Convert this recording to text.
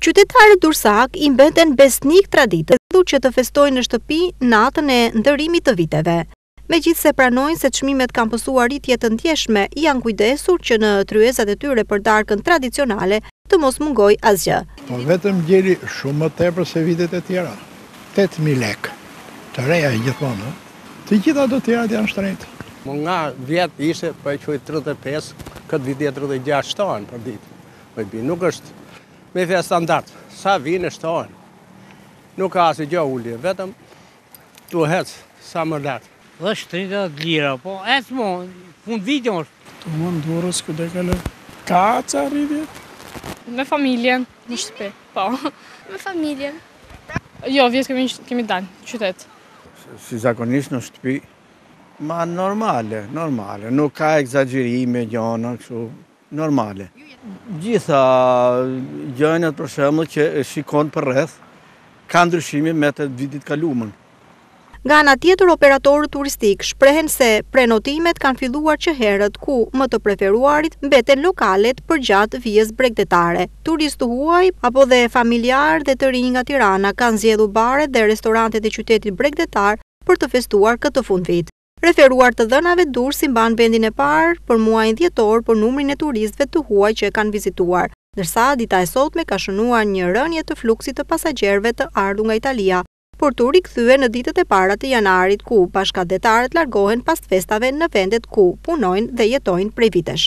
Qytetarët durrsakë i mbeten besnikë traditës dhe që të festojnë në shtëpi natën e ndërrimit të viteve. Megjithëse pranojnë se çmimet kanë pësuar rritje të ndjeshme, janë kujdesur që në tryezat e tyre për darkën tradicionale të mos mungojë asgjë. Po vetëm gjeli shumë më tepër se vitet e tjera. Tetë mijë lekë. Të reja gjithmonë, ë? Të gjitha ato të tjerat janë shtrenjtë. Më nga vjet ishte po e quaj tridhjetë e pesë, këtë vit është tridhjetë e gjashtë shtohen për ditë. Po bi nuk është me the standard. Sa vijnë e shtohen. Nuk ka asgjë ulje, vetëm tu ec sa më lart. Dhe shtrenjtë edhe të lira, po ec mo, fund viti është. Tu mon Durrës ku do kaloj? Ka ca rritje? Me familjen në shtëpi, po. Me familjen. Jo, vjet kemi kemi dalë qytet. Si zakonisht në shtëpi. Ma normale, normale. Nuk ka ekzagjerime, gjona, kështu. Normale. Gjitha gjënët për shembull që shikon përreth, ka ndryshime me të vitit kalumën. Nga ana tjetër operatorët turistikë shprehen se prenotimet kanë filluar që herët ku më të preferuarit mbeten lokalet përgjatë vijës bregdetare. Turistë të huaj, apo dhe familjarë dhe të rinj nga Tirana kanë zgjedhur baret dhe restorantet e qytetit bregdetar për të festuar këtë fundvit. Referuar të dhënave, Durrësi mban vendin e parë për muajin dhjetor për numrin e turistëve të huaj që e kanë vizituar, ndërsa dita e sotme ka shënuar një rënie të fluksit të pasagjerëve të ardhur nga Italia, për t'u rikthyer në ditët e para të janarit ku bashkatdhetarët largohen pas festave në vendet ku punojnë dhe jetojnë prej vitesh.